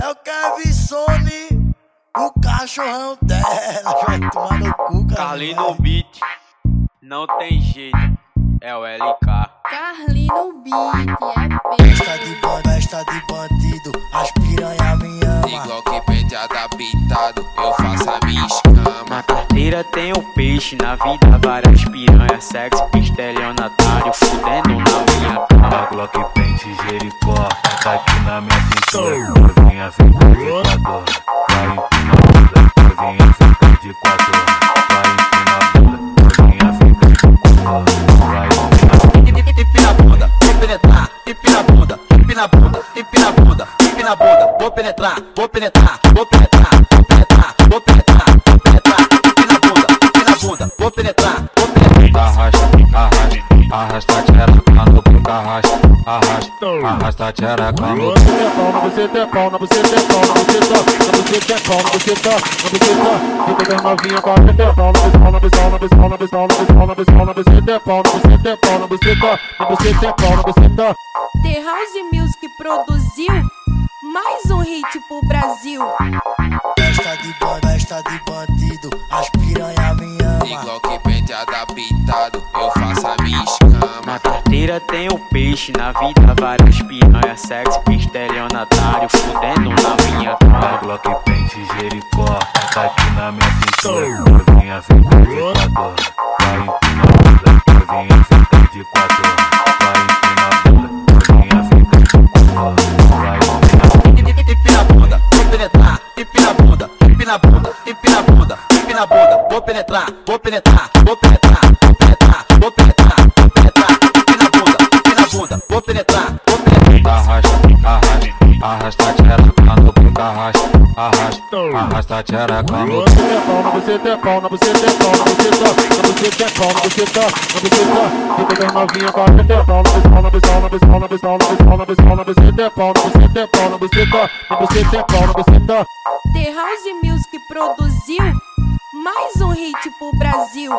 É o Kevin Sony, o cachorrão dela. Vai tomar no cu, cara. Carlinho beat, não tem jeito, é o LK. Carlinho Beat, é peso. Festa de banda, festa de bandido, as piranha me ama. Igual que penteada pintado, eu faço a minha escama. Na carteira tem o peixe, na vida várias piranhas, sexo, estelionatário, fudendo na minha cama. Vou penetrar, vou penetrar, vou penetrar, vou penetrar, vou penetrar, vou penetrar, na bunda, na bunda, vou penetrar, vou penetrar. Arrasta, arrasta, arrasta arrasta, arrasta a tchereca no pau, na você tem pau, na na na na. Fica bem novinha com a pau, na na na na na pau, na pau, na na pau, na. The House Music produziu mais um hit pro Brasil. Festa de banda, festa de bandido, as piranha me ama. Igual que penteada pintado, eu a. Na carteira tem o peixe, na vida várias piranhas, sexo, estelionatário, fudendo na minha A cama. Glock pente Jericó, tá aqui na minha cintura. Novinha fica de quatro, vai empina a bunda. Novinha fica de quatro, vai empina a bunda. Novinha fica de quatro, vai empina a bunda. Hip na bunda, vou penetrar, hip na bunda, hip na bunda, hip na bunda, hip na bunda, vou penetrar, vou penetrar, vou penetrar, vou penetrar, vou penetrar, arrasta, arrasta a tchereca no pico. Você tem pau, na você tem pau, na você tem pau, na você tem pau, na você tem pau, na você tem pau. Fica bem novinha com a você tem pau, na você pau, na você pau, na você pau, na você pau, na você pau, na você pau, na você tem pau, na você tem pau, na você na você tem pau, na você pau. The House Music produziu mais um hit pro Brasil.